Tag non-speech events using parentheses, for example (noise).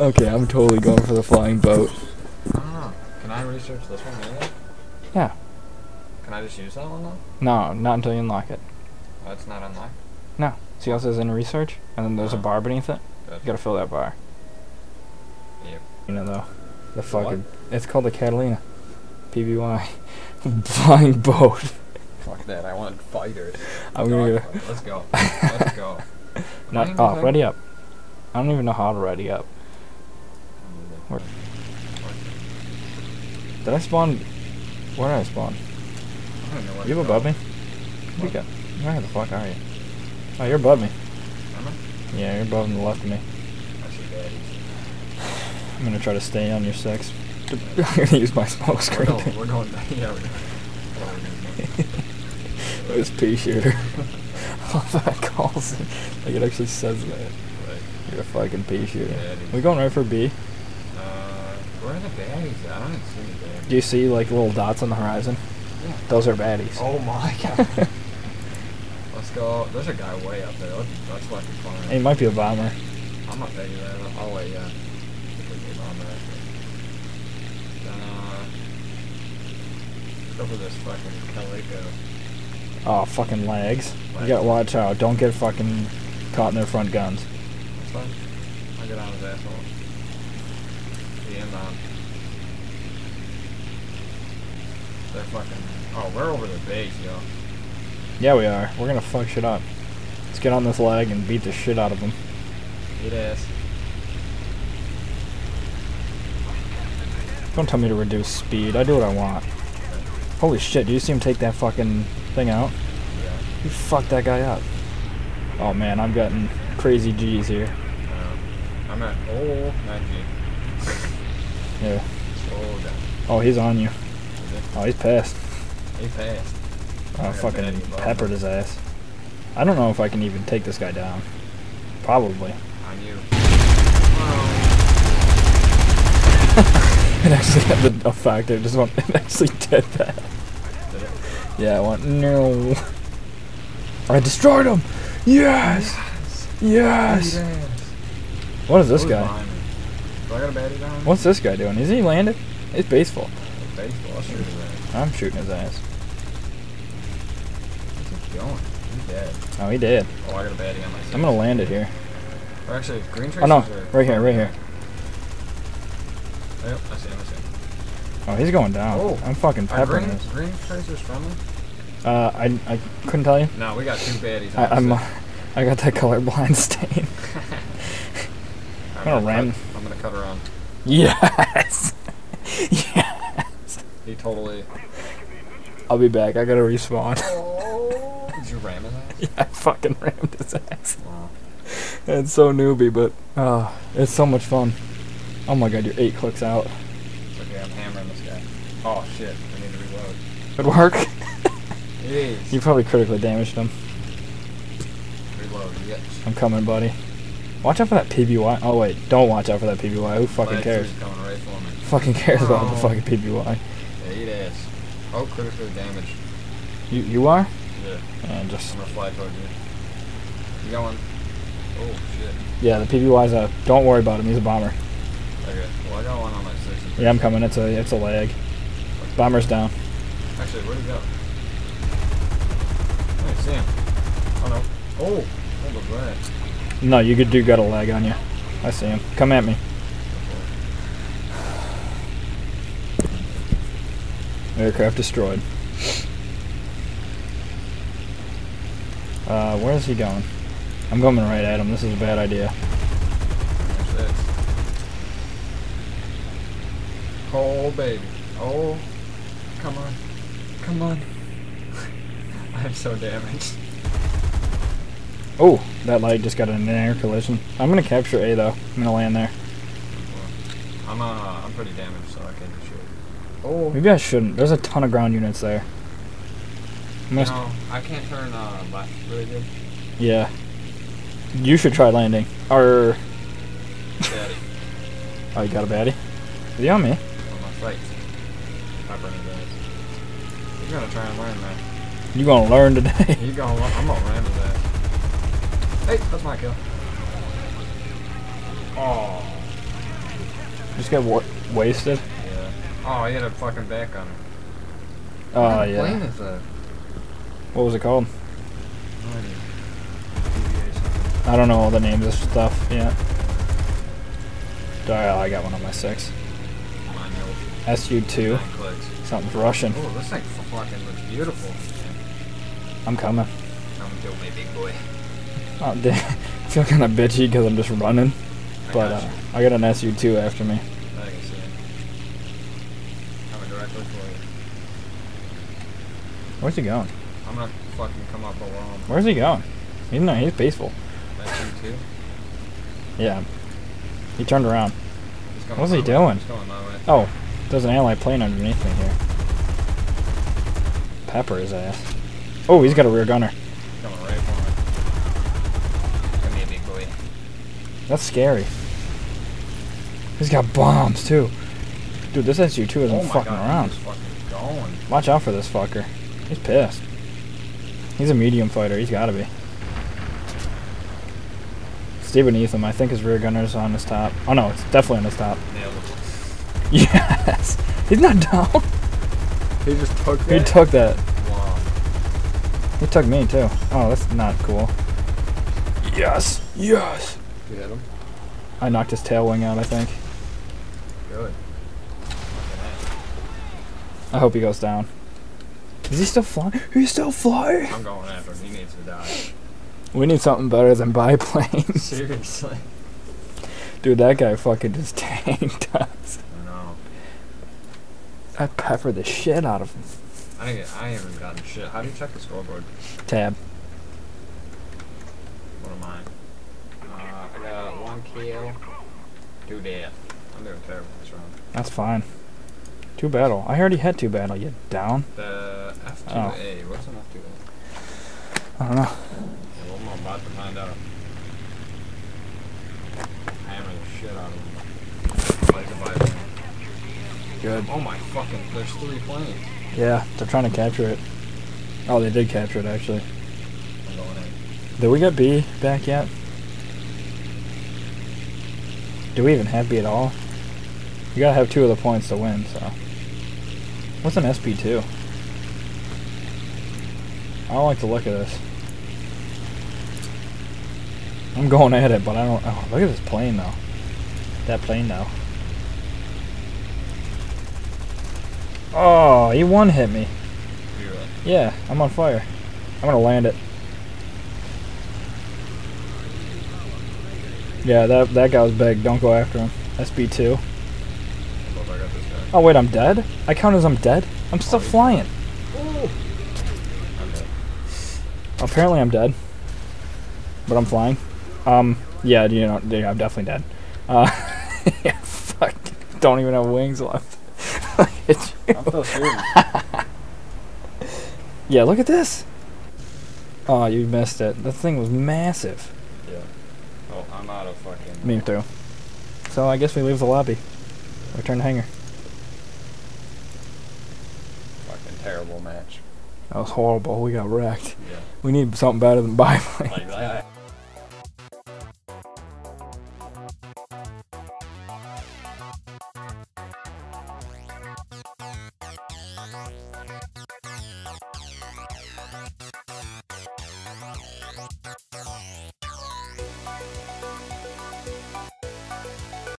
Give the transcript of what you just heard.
Okay, I'm totally going for the flying boat. I. Can I research this one later? Yeah. Can I just use that one though? No, not until you unlock it. Oh, it's not unlocked. No. See how it says in research? And then there's a Oh. bar beneath it? Good. You gotta fill that bar. Yep. You know though. The what? fucking it's called the Catalina. PBY. (laughs) Flying boat. Fuck that. I want fighters. I'm gonna Dog fight. Let's go. (laughs) Let's go. not off, oh, ready up. I don't even know how to ready up. Where- Did I spawn where did I spawn? I don't know You above me? You What? got where the fuck are you? Oh you're above me. Am I? Yeah, you're above and the left of me. I see baddies. I'm gonna try to stay on your six. I'm (laughs) gonna use my smoke We're screen. going. We're going. Yeah, we're going. what are we gonna do? This pea shooter. (laughs) All that calls it. Like it actually says that. Like, You're a fucking pea shooter. Baddies. We going right for B? uh, where are the baddies? I don't see any baddies. Do you see like little dots on the horizon? Yeah. Those are baddies. Oh my (laughs) god. Let's go. There's a guy way up there. Let's, let's fucking fine. It might be a bomber. I'm not taking that. I'll wait, yeah. If we get on there. Uh, go this fucking Calico. Oh, fucking legs. You gotta watch out. Don't get fucking caught in their front guns. That's fine. I'll get on his asshole. The inbound. They're fucking. Oh, we're over the base, yo. Yeah, we are. We're gonna fuck shit up. Let's get on this leg and beat the shit out of them. Eat ass. Don't tell me to reduce speed. I do what I want. Holy shit, do you see him take that fucking thing out? You fucked that guy up. Oh man, I'm getting crazy G's here. Uh, I'm at. Oh, not G. Yeah. Oh. Oh, he's on you. Oh, he's passed. He passed. I fucking peppered his ass. I don't know if I can even take this guy down. Probably. On you. It (laughs) actually had the effect. It just went. It (laughs) actually did that. Did it? Yeah, I went no. I destroyed him. Yes. Yes. Ass. What is this Who's guy? behind me? Do I got a baddie behind me? What's this guy doing? Is he landed? He's baseball. Baseball. I'll shoot his ass. I'm shooting his ass. Where's he going? He's dead. Oh, he did. Oh, I got a baddie on my side. I'm gonna land it here. Or actually, green tracers Oh no, right here, right here. Yep, I see him, I see him. Oh, he's going down. Oh. I'm fucking peppering green, this. green tracers friendly? Uh, I I couldn't tell you. No, we got two baddies I, I'm, Uh, I got that colorblind (laughs) stain. (laughs) I'm gonna ram- Cut, I'm gonna cut her on. yes. (laughs) yes. He totally... I'll be back. I gotta respawn. Oh! Did you ram his ass? yeah, I fucking rammed his ass. Wow. It's so newbie, but uh, it's so much fun. Oh my god, you're eight clicks out. It's okay, I'm hammering this guy. Oh, shit. I need to reload. Good work. Jeez. (laughs) you probably critically damaged him. Reload, yes. I'm coming, buddy. Watch out for that PBY. Oh wait, don't watch out for that PBY. Who fucking Flag cares? coming right for me. Fucking cares about the Oh. fucking PBY. Eight ass. Oh, critically damaged. You you are? Yeah. And just I'm gonna fly towards you. You got one? Oh, shit. yeah, the PBY's a. Don't worry about him. He's a bomber. Okay. Well, I got one on my six. Yeah, I'm coming. It's a it's a LaGG. Bomber's down. Actually, where'd he go? I see him. Oh, no. Oh! Hold the. No, you could do got a LaGG on you. I see him. Come at me. Aircraft destroyed. Uh, where's he going? I'm going right at him. This is a bad idea. There's six. Oh, baby. Oh. Come on. Come on. (laughs) I'm so damaged. Oh, that light just got an air collision. I'm gonna capture A though. I'm gonna land there. I'm, uh, I'm pretty damaged, so I can't do shit. Oh. Maybe I shouldn't. There's a ton of ground units there. You know, I can't turn, uh, left really good. yeah. You should try landing. Or Daddy. Oh, you got a baddie? Is he on me? On my sights. Pepper. You're gonna try and learn that. You gonna learn today? You gonna? I'm gonna land with that. Hey, that's my kill. Oh. Just got wa- wasted. Yeah. Oh, he had a fucking back on her. Oh What kind of plane yeah. is that? What was it called? No idea. I don't know all the names of stuff yet. Alright, I got one on my six. Mine knows. SU2. Nine. Something's Russian. Oh, this thing fucking looks beautiful. I'm coming. Come kill me, big boy. Oh. (laughs) I feel kind of bitchy because I'm just running. I But got uh. I got an SU2 after me. I can see it. Coming directly for you. Where's he going? I'm gonna fucking come up him. Where's he going? He's not. He's peaceful. That's you too. Yeah. He turned around. What's he doing? He's going my way. Oh, there's an ally plane underneath me here. Pepper his ass. Oh, he's got a rear gunner. Coming right for. Come here, big boy. That's scary. He's got bombs too. Dude, this SU2 isn't oh fucking god, around. fucking going. Watch out for this fucker. He's pissed. He's a medium fighter. He's got to be. Stay beneath him. I think his rear gunner's on his top. Oh no, it's definitely on his top. It. (laughs) Yes. He's not down. He just took that? He took that. Wow. He took me too. Oh, that's not cool. Yes. Yes. You hit him? I knocked his tail wing out, I think. Good. I hope he goes down. Is he still flying? He's still flying. I'm going after him. He needs to die. We need something better than biplanes. (laughs) Seriously. Dude, that guy fucking just (laughs) tanked us. I peppered the shit out of him. I didn't get, I haven't gotten shit. How do you check the scoreboard? Tab. What am I? Uh, I got one kill, two death. I'm doing terrible this round. That's fine. Two battle. I already had two battle. You down? The F2A. Oh. What's an F2A? I don't know. Yeah, well, I'm about to find out. I Hammering the shit out of him. Like a Bible. Good. Oh my fucking, there's three planes. Yeah, they're trying to capture it. Oh, they did capture it actually. I'm going in. Did we get B back yet? Do we even have B at all? You gotta have two of the points to win, so. What's an SP2? I don't like the look of this. I'm going at it, but I don't. Oh, look at this plane though. That plane though. Oh, he one hit me. Really? Yeah, I'm on fire. I'm gonna land it. Yeah, that that guy was big. Don't go after him. SB2. I got this guy. Oh wait, I'm dead. I count as I'm dead. I'm still Oh, flying. I'm. Apparently, I'm dead. But I'm flying. Um, yeah, you know, yeah, I'm definitely dead. Uh, (laughs) yeah, fuck. Don't even have wings left. At you. I'm still shooting. (laughs) Yeah, look at this. Oh, you missed it. That thing was massive. yeah. Oh, I'm out of fucking. Me too. So I guess we leave the lobby. Return to hangar. Fucking terrible match. That was horrible. We got wrecked. Yeah. We need something better than (laughs) biplane. Like that.